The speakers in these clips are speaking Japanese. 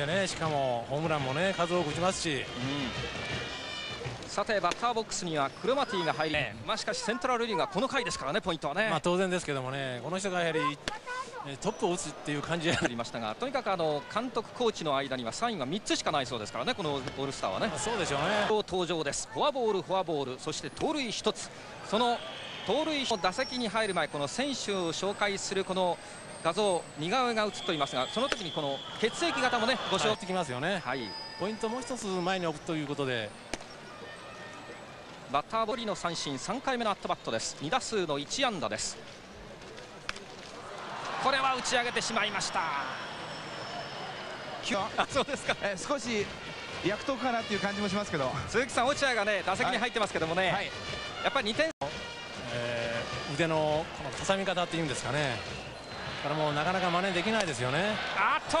でねしかもホームランもね数多く打ちますし、うん、さてバッターボックスにはクロマティが入り、まあ、しかしセントラルリーグはこの回ですからねポイントはね、まあ、当然ですけどもねこの人がやはりトップを打つっていう感じになりましたがとにかくあの監督コーチの間にはサインが3つしかないそうですからねこのオールスターはね。そうでしょうね。登場です。フォアボールフォアボールそして盗塁1つ。その盗塁の打席に入る前この選手を紹介するこの画像似顔絵が映っておりますがその時にこの血液型もねご紹介できますよね、はい、ポイントもう一つ前に置くということで。バッターボリの三振3回目のアットバットです。2打数の1安打です。これは打ち上げてしまいました。あそうですか、え少し躍動かなっていう感じもしますけど。鈴木さん落合がね打席に入ってますけどもね、はい、やっぱり2点、えー、腕のこの挟み方っていうんですかねこれもなかなか真似できないですよね。あっと！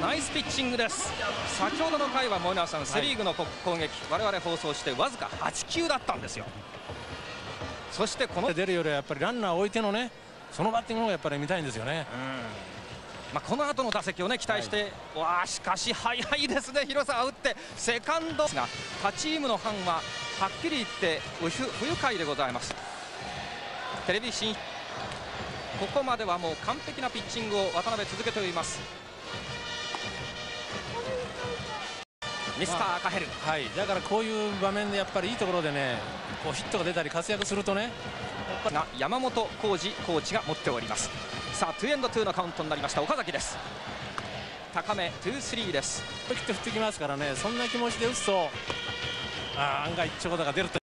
ナイスピッチングです。先ほどの回はモイナーさんセ・リーグの攻撃、我々放送してわずか8球だったんですよ。そしてこの出るよりはやっぱりランナー置いてのねそのバッティングをやっぱり見たいんですよね、まあ、この後の打席を、ね、期待して、はい、わあしかし早いですね、広さを打ってセカンドが他チームのファンははっきり言って不愉快でございます。テレビ新ここまではもう完璧なピッチングを渡辺続けております。ミスター赤ヘル、はい、だからこういう場面でやっぱりいいところでねこうヒットが出たり活躍するとねが山本浩二コーチが持っております。さあ2エンド2のカウントになりました。岡崎です。高め2-3です。切って振ってきますからねそんな気持ちで打つとあ案外長打が出ると